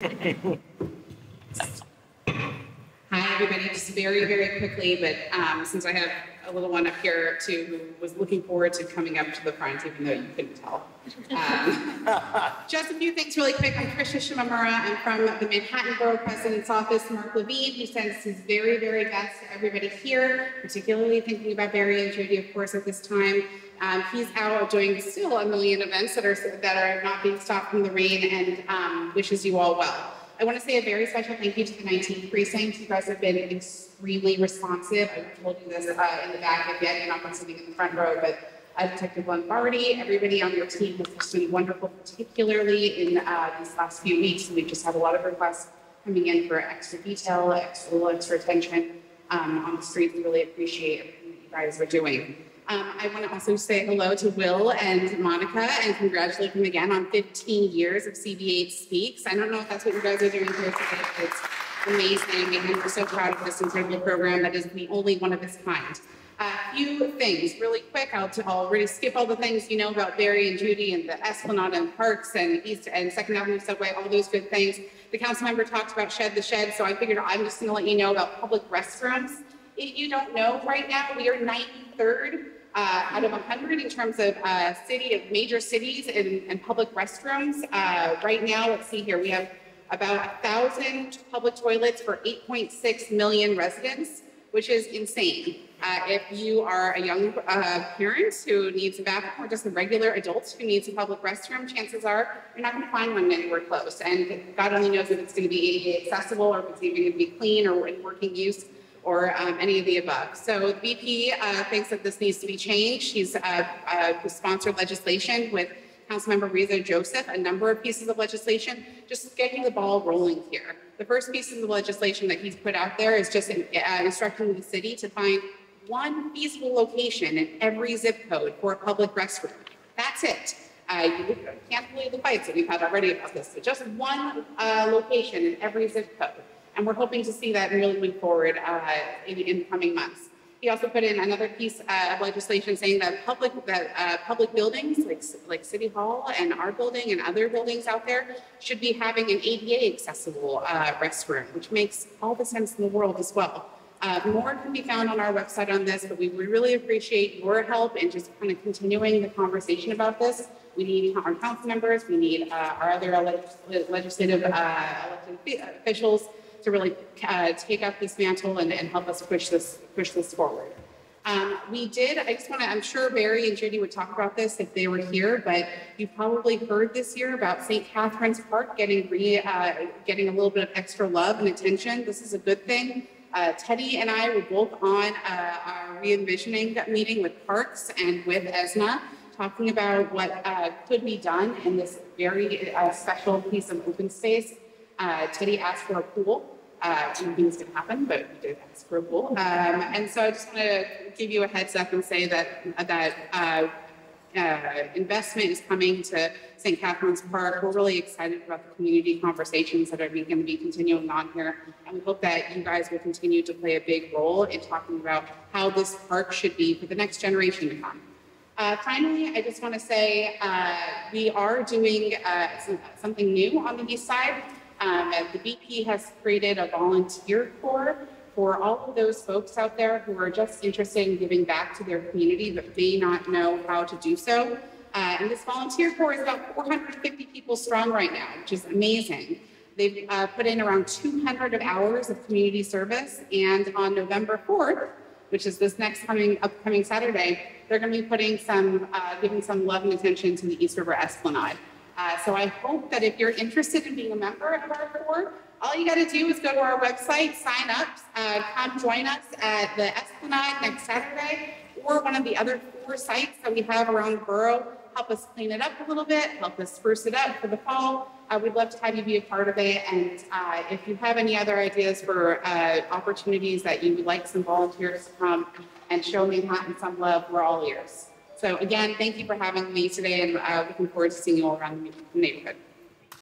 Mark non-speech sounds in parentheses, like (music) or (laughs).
Hi, everybody. Just very, very quickly, but um, since I have a little one up here too who was looking forward to coming up to the front, even though you couldn't tell. Um, (laughs) just a few things really quick. I'm Tricia Shimamura. I'm from the Manhattan Borough President's Office. Mark Levine, who sends his very, very best to everybody here, particularly thinking about Barry and Judy, of course, at this time. Um, he's out doing still a million events that are that are not being stopped from the rain and um, wishes you all well. I want to say a very special thank you to the 19th precinct. You guys have been extremely responsive. I told you this uh, in the back if yet, you're not sitting in the front row, but uh, Detective Lombardi, everybody on your team has been wonderful, particularly in uh, these last few weeks. And We've just had a lot of requests coming in for extra detail, extra, extra attention um, on the streets. We really appreciate everything that you guys are doing. Um, I want to also say hello to Will and Monica and congratulate them again on 15 years of CB8 Speaks. I don't know if that's what you guys are doing here today, but it's amazing and we're so proud of this incredible program that is the only one of its kind. A few things, really quick. I'll, I'll already skip all the things you know about Barry and Judy and the Esplanade and Parks and East and Second Avenue Subway, all those good things. The council member talked about Shed the Shed, so I figured I'm just going to let you know about public restrooms. If you don't know right now, we are 93rd uh, out of 100 in terms of uh, city of major cities and, and public restrooms. Uh, right now, let's see here, we have about thousand public toilets for 8.6 million residents, which is insane. Uh, if you are a young uh, parent who needs a bathroom or just a regular adult who needs a public restroom, chances are you're not going to find one anywhere close. And God only knows if it's going to be accessible or if it's even going to be clean or in working use or um, any of the above. So the BP uh, thinks that this needs to be changed. He's uh, uh, sponsored legislation with Councilmember Rita Joseph, a number of pieces of legislation, just getting the ball rolling here. The first piece of the legislation that he's put out there is just uh, instructing the city to find one feasible location in every zip code for a public restroom. That's it. Uh, you can't believe the fights that we've had already about this. So just one uh, location in every zip code. And we're hoping to see that really move forward uh, in, in coming months. He also put in another piece uh, of legislation saying that public that uh, public buildings like like City Hall and our building and other buildings out there should be having an ADA accessible uh, restroom, which makes all the sense in the world as well. Uh, more can be found on our website on this, but we would really appreciate your help in just kind of continuing the conversation about this. We need our council members, we need uh, our other legislative elected officials to really uh, take up this mantle and, and, help us push this push this forward. Um, we did, I just want to, I'm sure Barry and Judy would talk about this if they were here, but you probably heard this year about St. Catherine's Park getting re, uh, getting a little bit of extra love and attention. This is a good thing. Uh, Teddy and I were both on uh, our re-envisioning meeting with Parks and with ESNA, talking about what uh, could be done in this very uh, special piece of open space uh, Teddy asked for a pool. Uh, things didn't happen, but we did ask for a pool. Um, and so I just want to give you a heads up and say that that uh, uh, investment is coming to St. Catherine's Park. We're really excited about the community conversations that are going to be continuing on here. And we hope that you guys will continue to play a big role in talking about how this park should be for the next generation to come. Uh, finally, I just want to say uh, we are doing uh, some, something new on the east side. Um, the BP has created a volunteer corps for all of those folks out there who are just interested in giving back to their community but may not know how to do so. Uh, and this volunteer corps is about 450 people strong right now, which is amazing. They've uh, put in around 200 of hours of community service, and on November 4th, which is this next coming upcoming Saturday, they're going to be putting some, uh, giving some love and attention to the East River Esplanade. Uh, so I hope that if you're interested in being a member of our board, all you got to do is go to our website, sign up, uh, come join us at the Esplanade next Saturday, or one of the other four sites that we have around the borough. Help us clean it up a little bit, help us spruce it up for the fall. Uh, we'd love to have you be a part of it. And uh, if you have any other ideas for uh, opportunities that you would like some volunteers to come and show Manhattan some love, we're all ears. So again, thank you for having me today and uh, looking forward to seeing you all around the neighborhood.